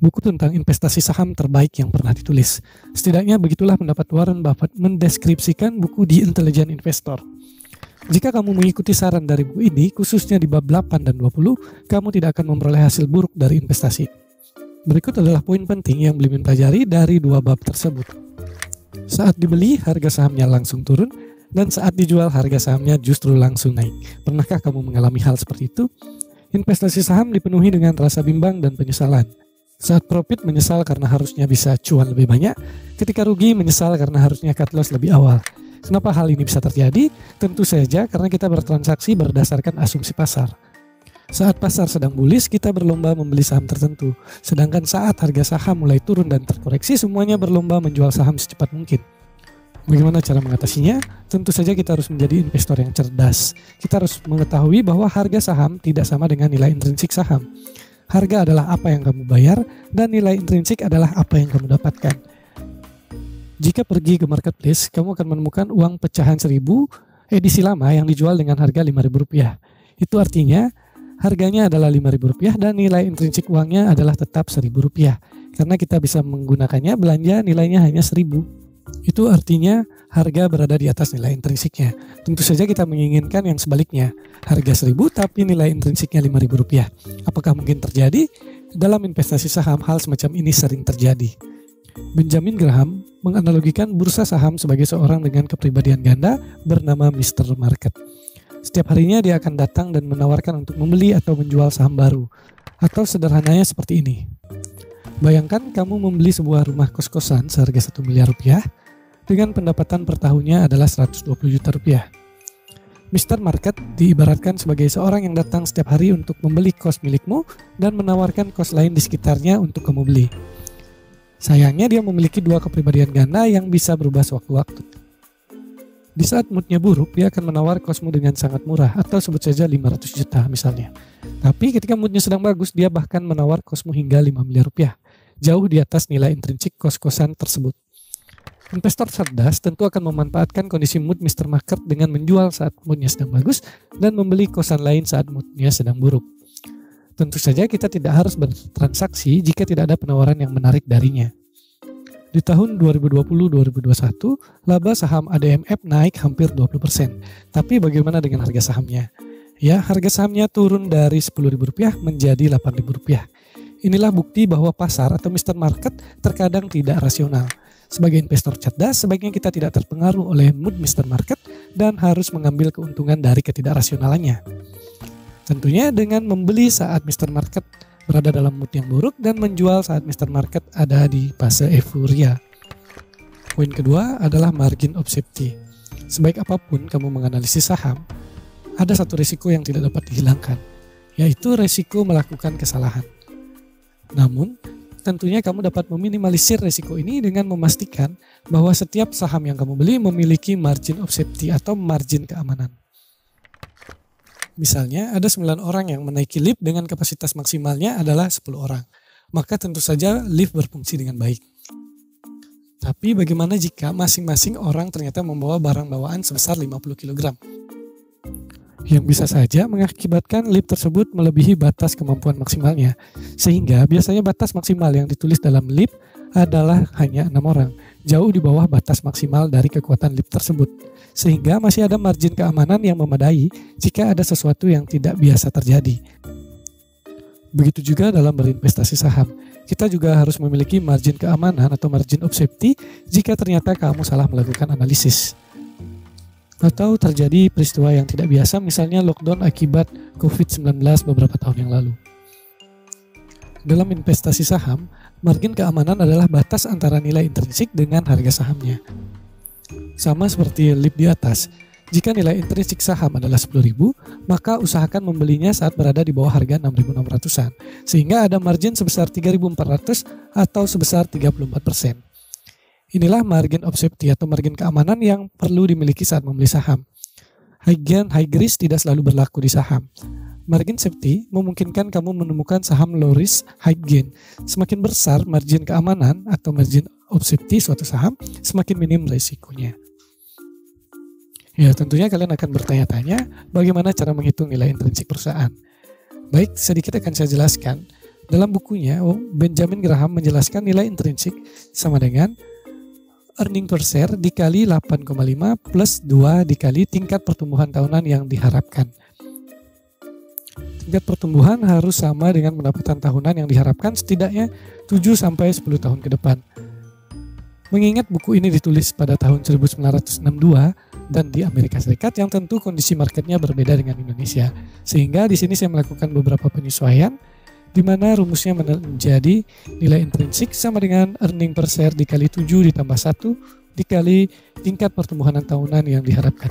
buku tentang investasi saham terbaik yang pernah ditulis. Setidaknya begitulah pendapat Warren Buffett mendeskripsikan buku The Intelligent Investor. Jika kamu mengikuti saran dari buku ini, khususnya di bab 8 dan 20, kamu tidak akan memperoleh hasil buruk dari investasi. Berikut adalah poin penting yang belum pelajari dari dua bab tersebut. Saat dibeli, harga sahamnya langsung turun, dan saat dijual, harga sahamnya justru langsung naik. Pernahkah kamu mengalami hal seperti itu? Investasi saham dipenuhi dengan rasa bimbang dan penyesalan. Saat profit menyesal karena harusnya bisa cuan lebih banyak, ketika rugi menyesal karena harusnya cut loss lebih awal. Kenapa hal ini bisa terjadi? Tentu saja karena kita bertransaksi berdasarkan asumsi pasar. Saat pasar sedang bullish, kita berlomba membeli saham tertentu. Sedangkan saat harga saham mulai turun dan terkoreksi, semuanya berlomba menjual saham secepat mungkin. Bagaimana cara mengatasinya? Tentu saja kita harus menjadi investor yang cerdas. Kita harus mengetahui bahwa harga saham tidak sama dengan nilai intrinsik saham. Harga adalah apa yang kamu bayar dan nilai intrinsik adalah apa yang kamu dapatkan. Jika pergi ke marketplace, kamu akan menemukan uang pecahan seribu edisi lama yang dijual dengan harga Rp5.000. Itu artinya harganya adalah Rp5.000 dan nilai intrinsik uangnya adalah tetap Rp1.000 karena kita bisa menggunakannya belanja nilainya hanya Rp1.000. Itu artinya harga berada di atas nilai intrinsiknya. Tentu saja kita menginginkan yang sebaliknya. Harga 1000 tapi nilai intrinsiknya Rp5.000. Apakah mungkin terjadi? Dalam investasi saham hal semacam ini sering terjadi. Benjamin Graham menganalogikan bursa saham sebagai seorang dengan kepribadian ganda bernama Mr. Market. Setiap harinya dia akan datang dan menawarkan untuk membeli atau menjual saham baru. Atau sederhananya seperti ini. Bayangkan kamu membeli sebuah rumah kos-kosan seharga 1 miliar rupiah dengan pendapatan per tahunnya adalah 120 juta rupiah. Mr. Market diibaratkan sebagai seorang yang datang setiap hari untuk membeli kos milikmu dan menawarkan kos lain di sekitarnya untuk kamu beli. Sayangnya dia memiliki dua kepribadian ganda yang bisa berubah sewaktu-waktu. Di saat moodnya buruk, dia akan menawar kosmu dengan sangat murah atau sebut saja 500 juta misalnya. Tapi ketika moodnya sedang bagus, dia bahkan menawar kosmu hingga 5 miliar rupiah, jauh di atas nilai intrinsik kos-kosan tersebut. Investor cerdas tentu akan memanfaatkan kondisi mood Mr. Market dengan menjual saat moodnya sedang bagus dan membeli kosan lain saat moodnya sedang buruk. Tentu saja kita tidak harus bertransaksi jika tidak ada penawaran yang menarik darinya. Di tahun 2020-2021, laba saham ADMF naik hampir 20%. Tapi bagaimana dengan harga sahamnya? Ya, harga sahamnya turun dari Rp10.000 menjadi Rp8.000. Inilah bukti bahwa pasar atau Mr. Market terkadang tidak rasional. Sebagai investor cerdas, sebaiknya kita tidak terpengaruh oleh mood Mr. Market dan harus mengambil keuntungan dari ketidakrasionalannya. Tentunya dengan membeli saat Mr. Market berada dalam mood yang buruk dan menjual saat Mr. Market ada di fase euforia. Poin kedua adalah margin of safety. Sebaik apa pun kamu menganalisis saham, ada satu risiko yang tidak dapat dihilangkan, yaitu risiko melakukan kesalahan. Namun, tentunya kamu dapat meminimalisir risiko ini dengan memastikan bahwa setiap saham yang kamu beli memiliki margin of safety atau margin keamanan. Misalnya ada 9 orang yang menaiki lift dengan kapasitas maksimalnya adalah 10 orang. Maka tentu saja lift berfungsi dengan baik. Tapi bagaimana jika masing-masing orang ternyata membawa barang bawaan sebesar 50 kg? Yang bisa saja mengakibatkan lift tersebut melebihi batas kemampuan maksimalnya. Sehingga biasanya batas maksimal yang ditulis dalam lift adalah hanya enam orang, jauh di bawah batas maksimal dari kekuatan lift tersebut. Sehingga masih ada margin keamanan yang memadai jika ada sesuatu yang tidak biasa terjadi. Begitu juga dalam berinvestasi saham. Kita juga harus memiliki margin keamanan atau margin of safety jika ternyata kamu salah melakukan analisis atau terjadi peristiwa yang tidak biasa misalnya lockdown akibat COVID-19 beberapa tahun yang lalu. Dalam investasi saham, margin keamanan adalah batas antara nilai intrinsik dengan harga sahamnya. Sama seperti lip di atas, jika nilai intrinsik saham adalah 10.000, maka usahakan membelinya saat berada di bawah harga 6.600-an, sehingga ada margin sebesar 3.400 atau sebesar 34%. Inilah margin of safety atau margin keamanan yang perlu dimiliki saat membeli saham. High gain, high risk tidak selalu berlaku di saham. Margin safety memungkinkan kamu menemukan saham low risk, high gain. Semakin besar margin keamanan atau margin of safety suatu saham, semakin minim risikonya. Ya, tentunya kalian akan bertanya-tanya bagaimana cara menghitung nilai intrinsik perusahaan. Baik, sedikit akan saya jelaskan. Dalam bukunya, Benjamin Graham menjelaskan nilai intrinsik sama dengan earning per share dikali 8,5 plus 2 dikali tingkat pertumbuhan tahunan yang diharapkan. Tingkat pertumbuhan harus sama dengan pendapatan tahunan yang diharapkan setidaknya 7 sampai 10 tahun ke depan. Mengingat buku ini ditulis pada tahun 1962 dan di Amerika Serikat yang tentu kondisi marketnya berbeda dengan Indonesia. Sehingga di sini saya melakukan beberapa penyesuaian di mana rumusnya menjadi nilai intrinsik sama dengan earning per share dikali 7 ditambah 1 dikali tingkat pertumbuhan tahunan yang diharapkan.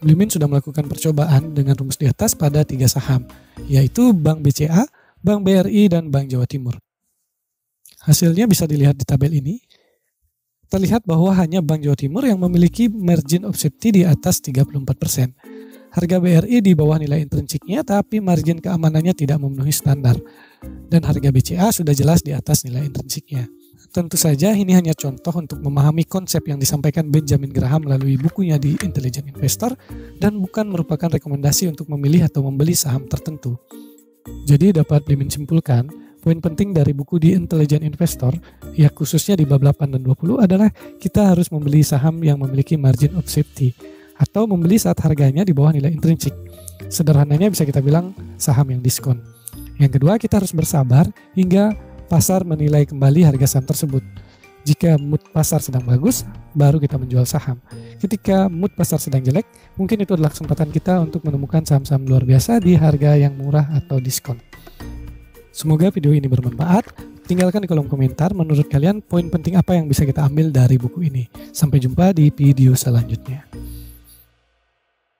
Blimin sudah melakukan percobaan dengan rumus di atas pada tiga saham, yaitu Bank BCA, Bank BRI, dan Bank Jawa Timur. Hasilnya bisa dilihat di tabel ini. Terlihat bahwa hanya Bank Jawa Timur yang memiliki margin of safety di atas 34%. Harga BRI di bawah nilai intrinsiknya tapi margin keamanannya tidak memenuhi standar. Dan harga BCA sudah jelas di atas nilai intrinsiknya. Tentu saja ini hanya contoh untuk memahami konsep yang disampaikan Benjamin Graham melalui bukunya di Intelligent Investor dan bukan merupakan rekomendasi untuk memilih atau membeli saham tertentu. Jadi dapat dimenyimpulkan, poin penting dari buku di Intelligent Investor, ya khususnya di bab 8 dan 20 adalah kita harus membeli saham yang memiliki margin of safety atau membeli saat harganya di bawah nilai intrinsik. Sederhananya bisa kita bilang saham yang diskon. Yang kedua, kita harus bersabar hingga pasar menilai kembali harga saham tersebut. Jika mood pasar sedang bagus, baru kita menjual saham. Ketika mood pasar sedang jelek, mungkin itu adalah kesempatan kita untuk menemukan saham-saham luar biasa di harga yang murah atau diskon. Semoga video ini bermanfaat. Tinggalkan di kolom komentar menurut kalian poin penting apa yang bisa kita ambil dari buku ini. Sampai jumpa di video selanjutnya.